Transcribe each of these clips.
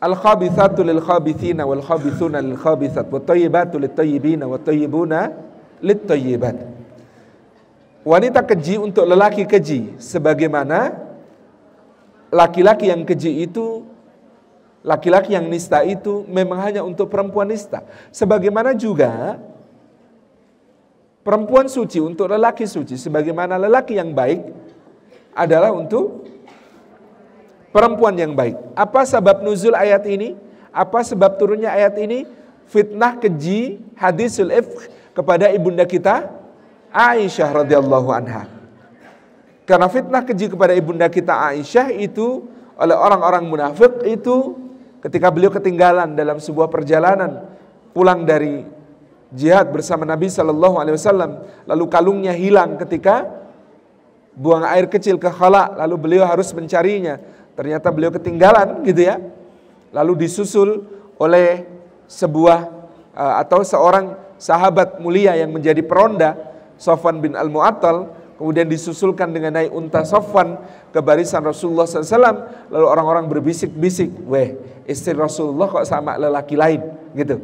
Al-khabithatu lil khabithina wal khabithuna lil khabithat wa tayyibatu lit tayyibina wa tayyibuna lit tayyibat. Wanita keji untuk lelaki keji sebagaimana laki-laki yang keji itu laki-laki yang nista itu memang hanya untuk perempuan nista. Sebagaimana juga perempuan suci untuk lelaki suci sebagaimana lelaki yang baik adalah untuk perempuan yang baik. Apa sebab nuzul ayat ini? Apa sebab turunnya ayat ini? Fitnah keji hadisul ifk kepada ibunda kita Aisyah radhiyallahu anha. Karena fitnah keji kepada ibunda kita Aisyah itu oleh orang-orang munafik itu ketika beliau ketinggalan dalam sebuah perjalanan pulang dari jihad bersama Nabi Shallallahu Alaihi Wasallam lalu kalungnya hilang ketika buang air kecil ke khala lalu beliau harus mencarinya Ternyata beliau ketinggalan gitu ya. Lalu disusul oleh sebuah uh, atau seorang sahabat mulia yang menjadi peronda Sofwan bin Al-Mu'attal. Kemudian disusulkan dengan naik unta Sofwan ke barisan Rasulullah SAW lalu orang-orang berbisik-bisik weh istri Rasulullah kok sama lelaki lain? Gitu.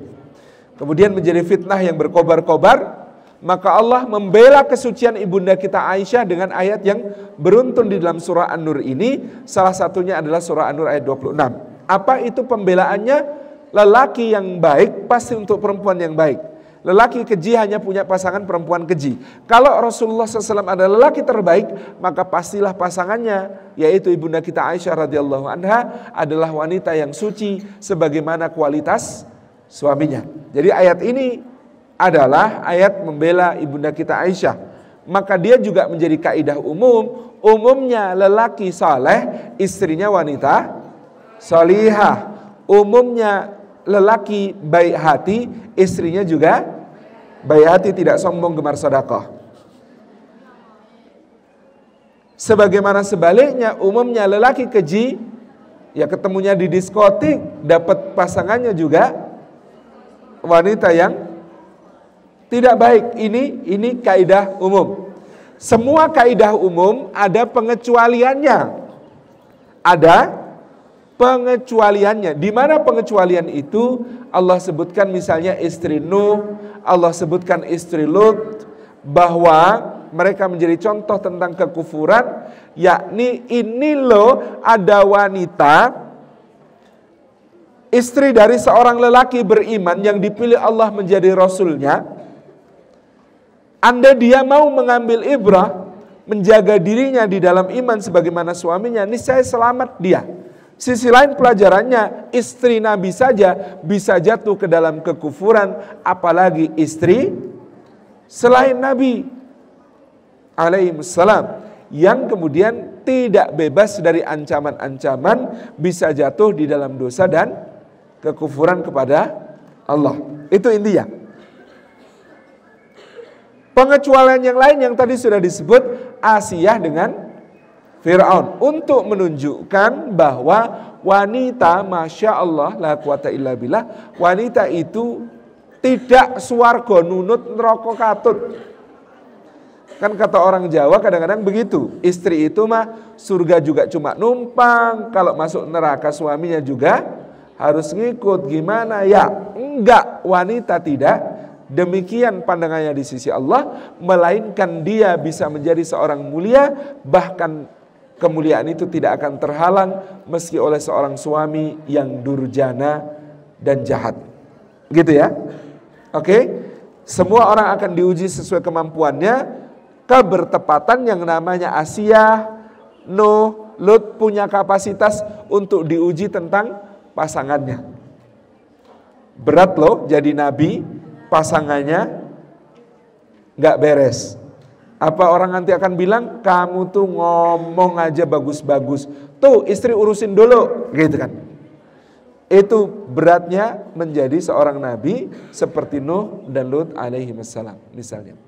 Kemudian menjadi fitnah yang berkobar-kobar maka Allah membela kesucian ibunda kita Aisyah dengan ayat yang beruntun di dalam surah An-Nur ini. Salah satunya adalah surah An-Nur ayat 26. Apa itu pembelaannya? Lelaki yang baik pasti untuk perempuan yang baik. Lelaki keji hanya punya pasangan perempuan keji. Kalau Rasulullah SAW adalah lelaki terbaik, maka pastilah pasangannya, yaitu ibunda kita Aisyah radhiyallahu anha adalah wanita yang suci sebagaimana kualitas suaminya. Jadi ayat ini adalah ayat membela ibunda kita Aisyah. Maka dia juga menjadi kaidah umum, umumnya lelaki saleh, istrinya wanita salihah. Umumnya lelaki baik hati, istrinya juga baik hati tidak sombong gemar sedekah. Sebagaimana sebaliknya umumnya lelaki keji ya ketemunya di diskotik dapat pasangannya juga wanita yang tidak baik. Ini ini kaidah umum. Semua kaidah umum ada pengecualiannya. Ada pengecualiannya. Di mana pengecualian itu? Allah sebutkan misalnya istri Nuh, Allah sebutkan istri Lut bahwa mereka menjadi contoh tentang kekufuran yakni ini loh ada wanita istri dari seorang lelaki beriman yang dipilih Allah menjadi rasulnya anda dia mau mengambil ibrah, menjaga dirinya di dalam iman sebagaimana suaminya, niscaya selamat dia. Sisi lain pelajarannya, istri Nabi saja bisa jatuh ke dalam kekufuran, apalagi istri selain Nabi alaihissalam yang kemudian tidak bebas dari ancaman-ancaman bisa jatuh di dalam dosa dan kekufuran kepada Allah. Itu intinya. Pengecualian yang lain yang tadi sudah disebut Asia dengan Fir'aun. Untuk menunjukkan bahwa wanita Masya Allah la quwata illa billah wanita itu tidak suargo nunut neraka katut. Kan kata orang Jawa kadang-kadang begitu. Istri itu mah surga juga cuma numpang. Kalau masuk neraka suaminya juga harus ngikut. Gimana? Ya enggak. Wanita tidak demikian pandangannya di sisi Allah, melainkan dia bisa menjadi seorang mulia, bahkan kemuliaan itu tidak akan terhalang meski oleh seorang suami yang durjana dan jahat. Gitu ya. Oke. Semua orang akan diuji sesuai kemampuannya. Kebertepatan yang namanya Asia, Nuh, Lut punya kapasitas untuk diuji tentang pasangannya. Berat loh jadi nabi, pasangannya nggak beres. Apa orang nanti akan bilang kamu tuh ngomong aja bagus-bagus. Tuh istri urusin dulu, gitu kan. Itu beratnya menjadi seorang nabi seperti Nuh dan Lut alaihi misalnya.